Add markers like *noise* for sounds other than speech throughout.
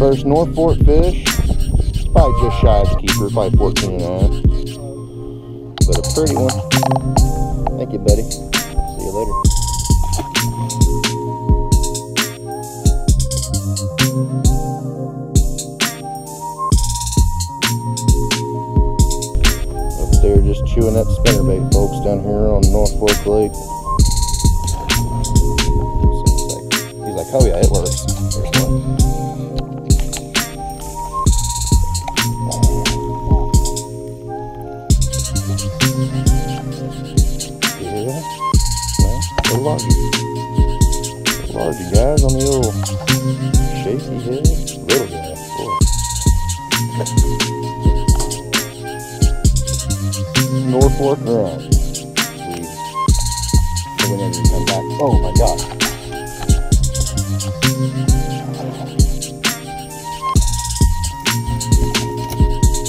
First Norfork fish. Probably just shy of the keeper, probably 14 and a half. But a pretty one. Thank you, buddy. See you later. Up there just chewing that spinnerbait, folks, down here on Norfork Lake. He's like, oh yeah, it works. Large. A large guys on the old shaky head. Little guy. Boy. Norfork Run. So whenever you come back. Oh my god.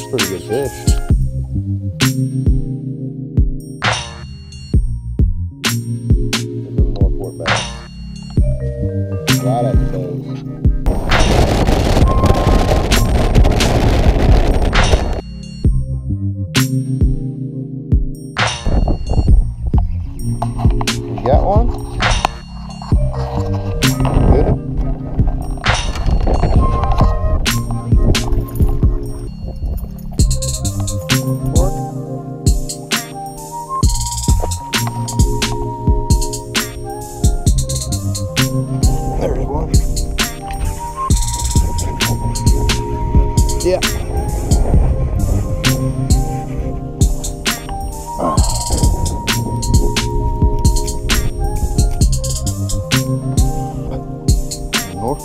Pretty good fish. You got one?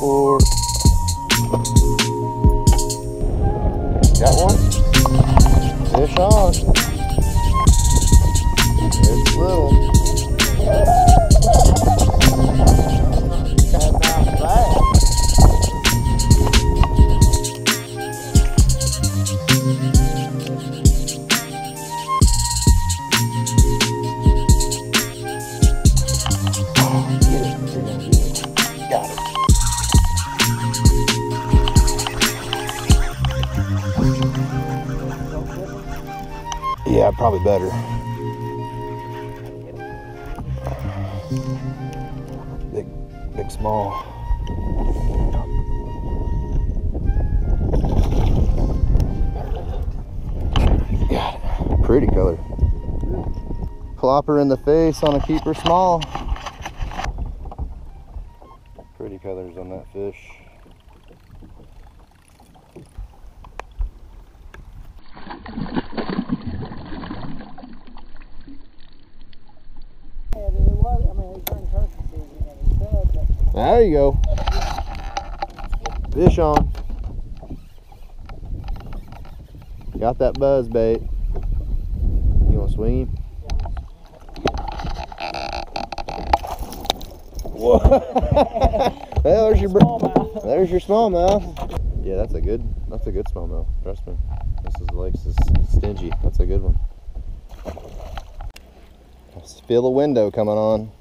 Norfork. Got one? Fish on. It's little. Yeah, probably better. Big, big, small. Pretty color. Plopper in the face on a keeper small. Pretty colors on that fish. There you go. Fish on. Got that buzz bait. You want to swing him? Whoa. *laughs* well, there's your br- there's your smallmouth. Yeah, that's a good that's a good smallmouth. Trust me. This is lake's is stingy. That's a good one. I feel the window coming on.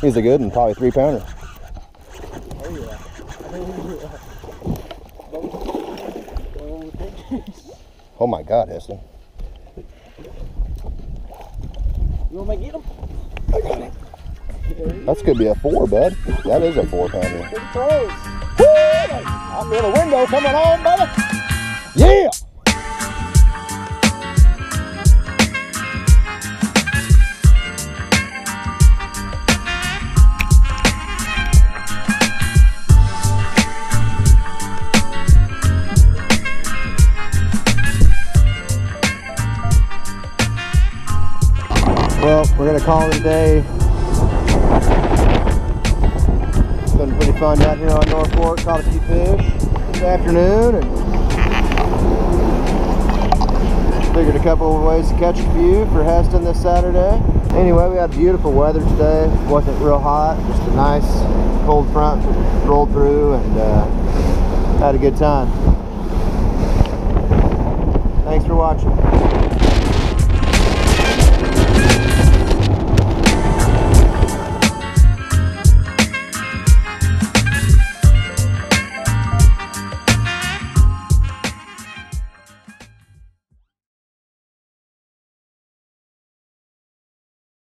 He's a good one, probably three pounder. Oh my God, Heston. You want me to get them? That's could be a four, bud. That is a four pounder. Big throws. I feel a window coming on, brother. Yeah. Well, we're gonna call it a day. It's been pretty fun out here on Norfork. Caught a few fish. This afternoon and figured a couple of ways to catch a few for Heston this Saturday. Anyway, we had beautiful weather today. Wasn't real hot, just a nice cold front rolled through and uh, had a good time. Thanks for watching.